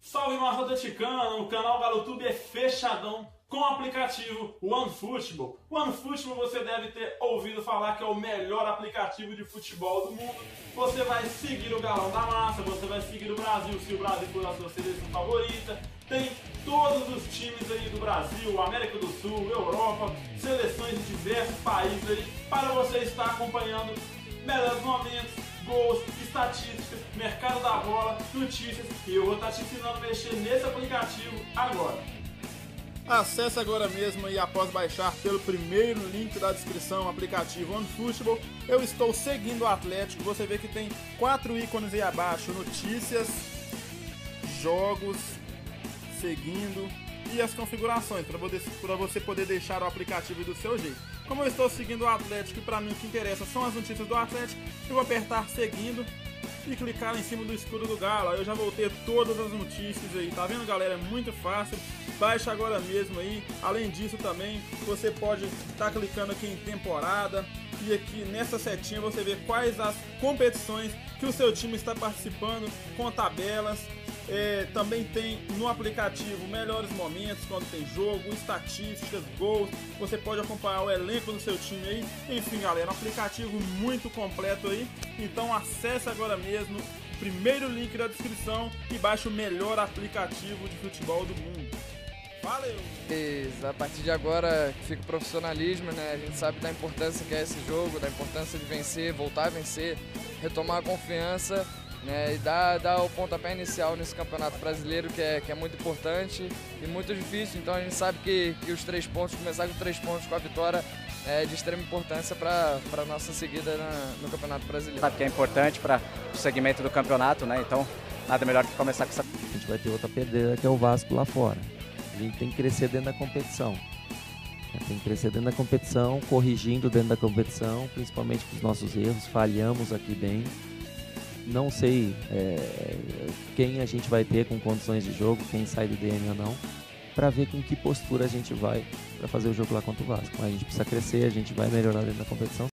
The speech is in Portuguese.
Salve massa atleticana, o canal GaloTube é fechadão com o aplicativo OneFootball. OneFootball você deve ter ouvido falar que é o melhor aplicativo de futebol do mundo. Você vai seguir o Galão da Massa, você vai seguir o Brasil se o Brasil for a sua seleção favorita. Tem todos os times aí do Brasil, América do Sul, Europa, seleções de diversos países aí para você estar acompanhando melhores momentos, gols, estatísticas, mercado da bola, notícias e eu vou estar te ensinando a mexer nesse aplicativo agora. Acesse agora mesmo e após baixar pelo primeiro link da descrição aplicativo OneFootball, eu estou seguindo o Atlético. Você vê que tem quatro ícones aí abaixo: notícias, jogos, seguindo e as configurações para você poder deixar o aplicativo do seu jeito. Como eu estou seguindo o Atlético e para mim o que interessa são as notícias do Atlético, eu vou apertar seguindo e clicar em cima do escudo do Galo. Eu já voltei todas as notícias aí, tá vendo galera? É muito fácil. Baixa agora mesmo aí. Além disso também, você pode estar tá clicando aqui em temporada e aqui nessa setinha você vê quais as competições que o seu time está participando com tabelas. É, também tem no aplicativo melhores momentos quando tem jogo, estatísticas, gols. Você pode acompanhar o elenco do seu time aí. Enfim, galera, um aplicativo muito completo aí. Então acesse agora mesmo o primeiro link da descrição e baixe o melhor aplicativo de futebol do mundo. Valeu! A partir de agora fica o profissionalismo, né? A gente sabe da importância que é esse jogo, da importância de vencer, voltar a vencer, retomar a confiança né, e dar, dar o pontapé inicial nesse campeonato brasileiro que é, que é muito importante e muito difícil. Então a gente sabe que, que os três pontos, começar com três pontos com a vitória é de extrema importância para a nossa seguida na, no Campeonato Brasileiro. Sabe que é importante para o segmento do campeonato, né? Então nada melhor que começar com essa. A gente vai ter outra pedreira que é o Vasco lá fora. A gente tem que crescer dentro da competição. Tem que crescer dentro da competição, corrigindo dentro da competição, principalmente com os nossos erros. Falhamos aqui bem. Não sei é, quem a gente vai ter com condições de jogo, quem sai do DM ou não, para ver com que postura a gente vai para fazer o jogo lá contra o Vasco. A gente precisa crescer, a gente vai melhorar dentro da competição.